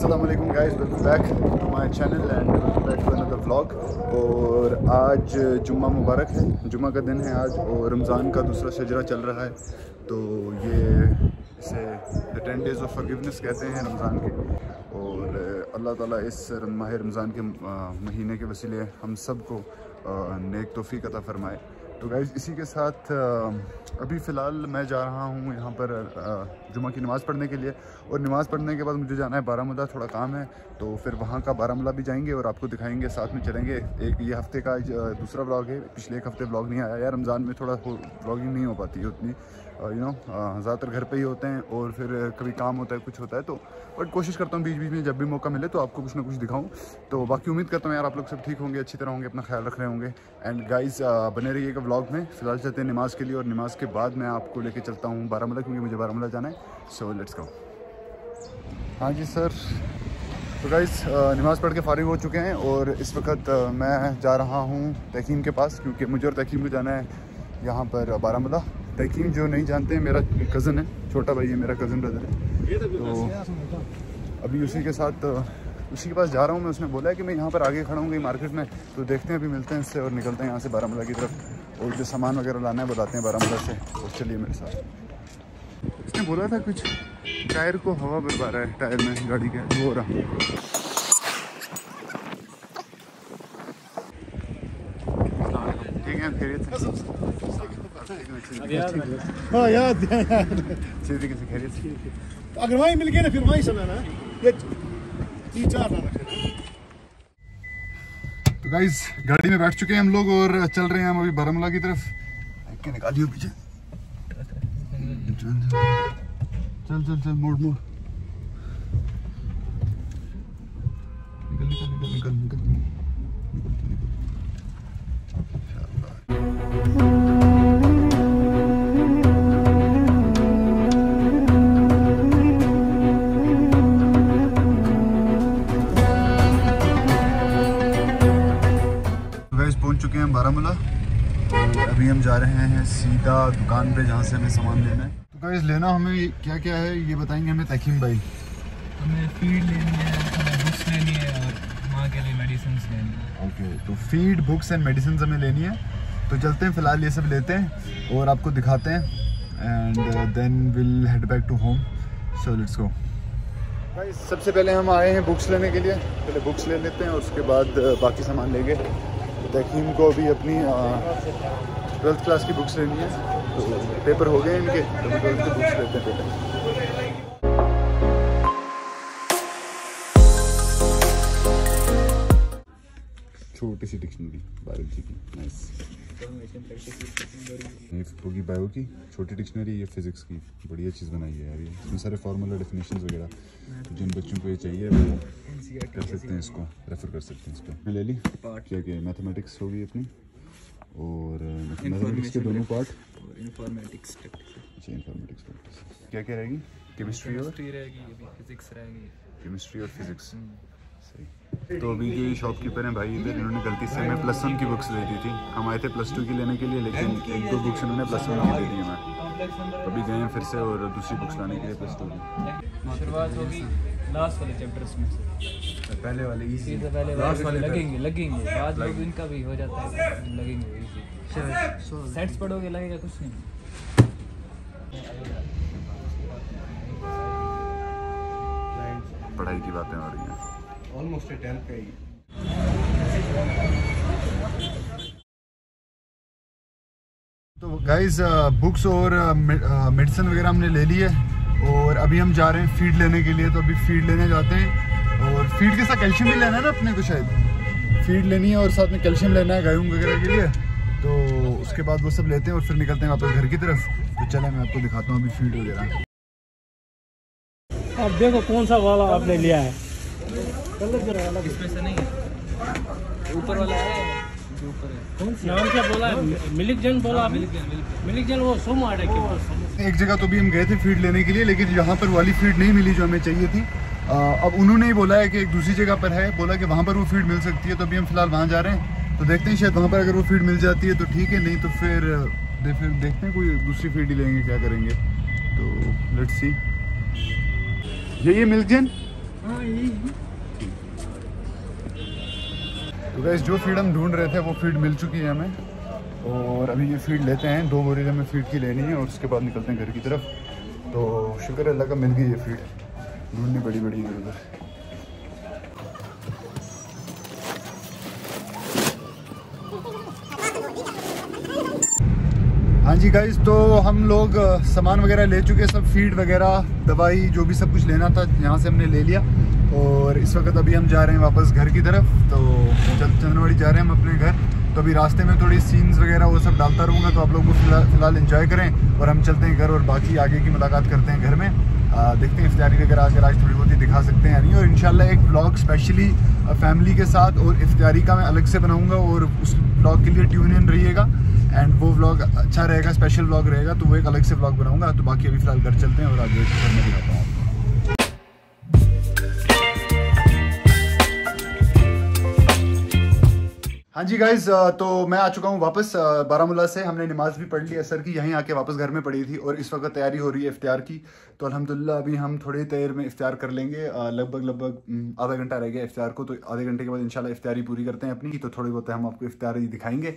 वालेकुम guys welcome back to my channel and back to another vlog और आज जुम्मा मुबारक है। जुम्मा का दिन है आज और रमज़ान का दूसरा शजरा चल रहा है। तो ये इसे the ten days of forgiveness कहते हैं रमज़ान के। और अल्लाह ताला इस माह रमज़ान के महीने के वसीले हम सबको नेक तोफ़ी अता फ़रमाए। तो गाइज़ इसी के साथ अभी फ़िलहाल मैं जा रहा हूँ यहाँ पर जुमा की नमाज़ पढ़ने के लिए। और नमाज़ पढ़ने के बाद मुझे जाना है बारामूला, थोड़ा काम है। तो फिर वहाँ का बारामूला भी जाएँगे और आपको दिखाएँगे, साथ में चलेंगे। एक, ये हफ़्ते का दूसरा ब्लॉग है। पिछले एक हफ़्ते ब्लॉग नहीं आया यार, रमज़ान में थोड़ा ब्लॉगिंग नहीं हो पाती है उतनी। यू नो ज़्यादातर घर पे ही होते हैं और फिर कभी काम होता है, कुछ होता है तो बट कोशिश करता हूँ बीच बीच में जब भी मौका मिले तो आपको कुछ ना कुछ दिखाऊँ। तो बाकी उम्मीद करता हूँ यार आप लोग सब ठीक होंगे, अच्छी तरह होंगे, अपना ख्याल रख रहे होंगे। एंड गाइज़ बने रहिएगा ब्लॉग में। फ़िलहाल चलते हैं नमाज़ के लिए और नमाज़ के बाद मैं आपको लेके चलता हूँ बारामूला क्योंकि मुझे बारामूला जाना है। सो लेट्स गो हाँ जी सर तो गाइस नमाज़ पढ़ के फारिग हो चुके हैं और इस वक्त मैं जा रहा हूँ तकीम के पास क्योंकि मुझे और तकीम को जाना है यहाँ पर बारामूला। तकीम जो नहीं जानते हैं, मेरा कज़न है, छोटा भाई है, मेरा कज़न ब्रदर है। तो अभी उसी के साथ, उसी के पास जा रहा हूँ मैं, उसने बोला है कि मैं यहाँ पर आगे खड़ा हूँ मार्केट में। तो देखते हैं, अभी मिलते हैं इससे और निकलते हैं यहाँ से बारामूला की तरफ़। और जो सामान वगैरह लाना है बताते हैं बारामूला से। तो चलिए मेरे साथ। इसने बोला था कुछ, टायर को हवा भरवा रहा है, टायर में गाड़ी के, वो हो रहा। ठीक है, खैरियत हाँ याद खैरियत अगर वहीं मिल गए ना, फिर वहीं चलाना तो गाइज़ गाड़ी में बैठ चुके हैं हम लोग और चल रहे हैं हम अभी बारामूला की तरफ़। निकालियो पीछे। चल चल चल, मोड़ मोड़। पहुँच चुके हैं बारामूला। और अभी हम जा रहे हैं सीधा दुकान पे जहाँ से हमें सामान लेना है। तो गाइस लेना हमें क्या क्या है ये बताएँगे हमें तकीम भाई। हमें फ़ीड लेनी है हमें बुक्स लेनी है और माँ के लिए मेडिसिन लेनी है। ओके तो फ़ीड बुक्स एंड मेडिसिन हमें लेनी है। तो चलते हैं फ़िलहाल ये सब लेते हैं और आपको दिखाते हैं। And then will head back to home so let's go सबसे पहले हम आए हैं बुक्स लेने के लिए। पहले बुक्स ले लेते हैं और उसके बाद बाकी सामान लेंगे। तकीम को अभी अपनी ट्वेल्थ क्लास की बुक्स लेनी है। तो पेपर हो गए इनके तो ट्वेल्थ की बुक्स लेते हैं पेपर छोटी सी डिक्शनरी बायोलॉजी की। नाइस होगी बायो की छोटी डिक्शनरी ये फिजिक्स की। बढ़िया चीज़ बनाई है यार ये। इसमें सारे फार्मूला डेफिनेशन वगैरह। तो जिन बच्चों को ये चाहिए वो कर सकते हैं इसको रेफर कर सकते हैं इसको। मैं ले ली। क्या क्या मैथमेटिक्स होगी अपनी। और मैथमेटिक्स के दोनों पार्ट इन्फॉर्मेटिक्स अच्छा इन्फॉर्मेटिक्स क्या क्या रहेगी? केमिस्ट्री और? रहेगी फिजिक्स रहेगी. केमिस्ट्री और फिजिक्स सही। तो अभी जो ये शॉपकीपर हैं भाई इधर इन्होंने गलती से हमें प्लस वन की बुक्स दे दी थी। हम आए थे प्लस टू की लेने के लिए लेकिन एक दो बुक्स इन्होंने प्लस वन की दे दी हमें। अभी गए हैं फिर से और दूसरी बुक्स लाने के लिए प्लस टू की। शुरुआत होगी लास्ट वाले चैप्टर्स में से। पहले वाले इजी तो पहले लास्ट वाले लगेंगे लगेंगे। बाद में इनका भी हो जाता है लगेंगे इजी सेट्स पढ़ोगे लगेगा कुछ नहीं। पढ़ाई की बातें हो रही हैं। ऑलमोस्ट टेंथ का ही तो गाइज़ बुक्स और मेडिसिन वगैरह हमने ले ली है और अभी हम जा रहे हैं फ़ीड लेने के लिए तो अभी फ़ीड लेने जाते हैं और फ़ीड के साथ कैल्शियम भी लेना है ना अपने को शायद? फ़ीड लेनी है और साथ में कैल्शियम लेना है गायों वगैरह के लिए। तो उसके बाद वो सब लेते हैं और फिर निकलते हैं वापस घर की तरफ़। तो चले मैं आपको दिखाता हूँ अभी फ़ीड वगैरह। अब देखो कौन सा वाला आपने लिया है। इसमें से नहीं है ऊपर वाला है नाम क्या बोला मिलिक जन बोला मिल्क है, मिल्क जन वो सोम आटे के एक जगह तो भी हम गए थे फ़ीड लेने के लिए लेकिन यहाँ पर वाली फ़ीड नहीं मिली जो हमें चाहिए थी। आ, अब उन्होंने ही बोला है कि एक दूसरी जगह पर है बोला कि वहाँ पर वो फ़ीड मिल सकती है तो अभी हम फ़िलहाल वहाँ जा रहे हैं। तो देखते हैं शायद वहाँ पर अगर वो फ़ीड मिल जाती है तो ठीक है नहीं तो फिर दे, फिर देखते हैं कोई दूसरी फ़ीड ही लेंगे क्या करेंगे। तो लेट्स सी ये ये मिल्क जैन? तो गैस जो फ़ीड हम ढूंढ रहे थे, वो फ़ीड मिल चुकी है हमें। और अभी ये फ़ीड लेते हैं। दो बोरी हमें फ़ीड की लेनी है, और उसके बाद निकलते हैं घर की तरफ़। तो शुक्र है, अल्लाह का मिल गई ये फ़ीड ढूंढनी बड़ी बड़ी इधर उधर हाँ जी गाइज़ तो हम लोग सामान वगैरह ले चुके हैं सब फ़ीड वगैरह दवाई जो भी सब कुछ लेना था यहाँ से हमने ले लिया। और इस वक्त अभी हम जा रहे हैं वापस घर की तरफ़ तो चंदनवाड़ी जा रहे हैं हम अपने घर। तो अभी रास्ते में थोड़ी सीन्स वगैरह वो सब डालता रहूँगा तो आप लोग फ़िलहाल इंजॉय करें। और हम चलते हैं घर और बाकी आगे की मुलाकात करते हैं घर में। आ, देखते हैं इफ्तारी वगैरह अगर आज थोड़ी बहुत ही दिखा सकते हैं नहीं। और इनशाला एक ब्लॉग स्पेशली फैमिली के साथ और इफ्तारी का मैं अलग से बनाऊँगा और उस ब्लॉग के लिए ट्यून इन रहिएगा। एंड वो व्लॉग अच्छा रहेगा स्पेशल व्लॉग रहेगा तो वो एक अलग से व्लॉग बनाऊँगा तो बाकी अभी फ़िलहाल घर चलते हैं और आगे घर में दिखाता हूँ हाँ जी गाइज़ तो मैं आ चुका हूँ वापस बारामूला से। हमने नमाज़ भी पढ़ ली असर की, यहीं आके वापस घर में पड़ी थी और इस वक्त तैयारी हो रही है इफ्तार की। तो अल्हम्दुलिल्लाह, अभी हम थोड़ी देर में इफ्तार कर लेंगे। लगभग लगभग आधा घंटा रह गया इफ्तार को तो आधे घंटे के बाद इंशाल्लाह इफ्तारी पूरी करते हैं अपनी तो थोड़ी बहुत हम आपको इफ्तारी दिखाएँगे।